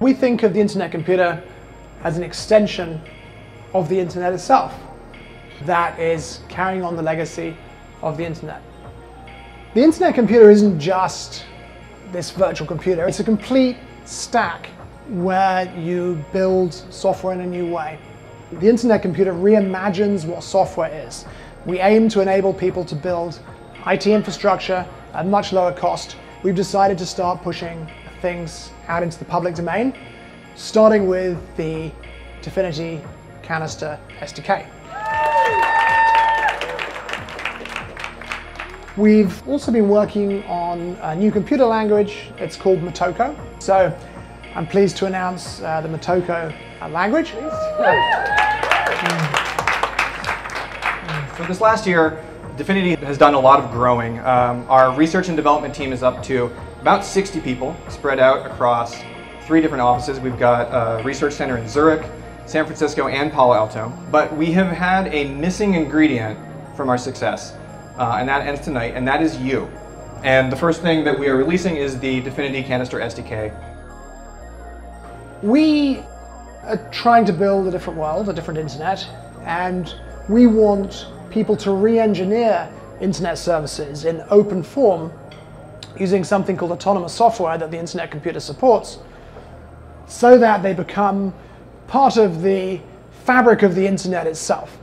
We think of the internet computer as an extension of the internet itself that is carrying on the legacy of the internet. The internet computer isn't just this virtual computer, it's a complete stack where you build software in a new way. The internet computer reimagines what software is. We aim to enable people to build IT infrastructure at much lower cost. We've decided to start pushing things out into the public domain, starting with the Dfinity Canister SDK. We've also been working on a new computer language. It's called Motoko. So I'm pleased to announce uh, the Motoko uh, language. So this last year, Dfinity has done a lot of growing. Um, our research and development team is up to about 60 people spread out across three different offices. We've got a research center in Zurich, San Francisco, and Palo Alto. But we have had a missing ingredient from our success, uh, and that ends tonight, and that is you. And the first thing that we are releasing is the Dfinity Canister SDK. We are trying to build a different world, a different internet, and we want people to re-engineer internet services in open form using something called autonomous software that the internet computer supports so that they become part of the fabric of the internet itself.